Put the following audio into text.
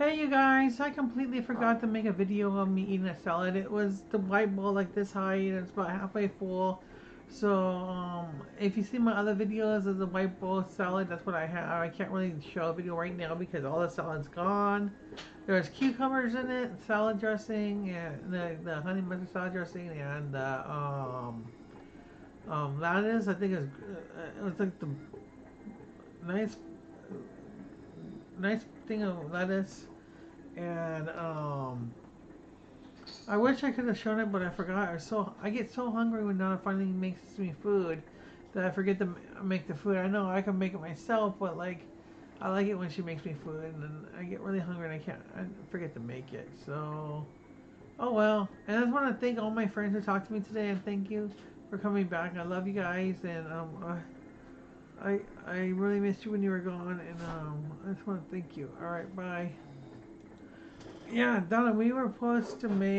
Hey you guys, I completely forgot to make a video of me eating a salad. It was the white bowl like this high and it's about halfway full. So um, if you see my other videos of the white bowl salad, that's what I have. I can't really show a video right now because all the salad's gone. There's cucumbers in it, salad dressing, and the, the honey mustard salad dressing, and uh, um, um, lettuce. I think it's, uh, it was like the nice nice thing of lettuce and um, I wish I could have shown it, but I forgot. I so I get so hungry when Donna finally makes me food that I forget to make the food. I know I can make it myself, but like I like it when she makes me food, and then I get really hungry and I can't. I forget to make it. So oh well. And I just want to thank all my friends who talked to me today, and thank you for coming back. I love you guys, and um. I I really missed you when you were gone, and um, I just want to thank you. All right, bye. Yeah, Donna, we were supposed to make.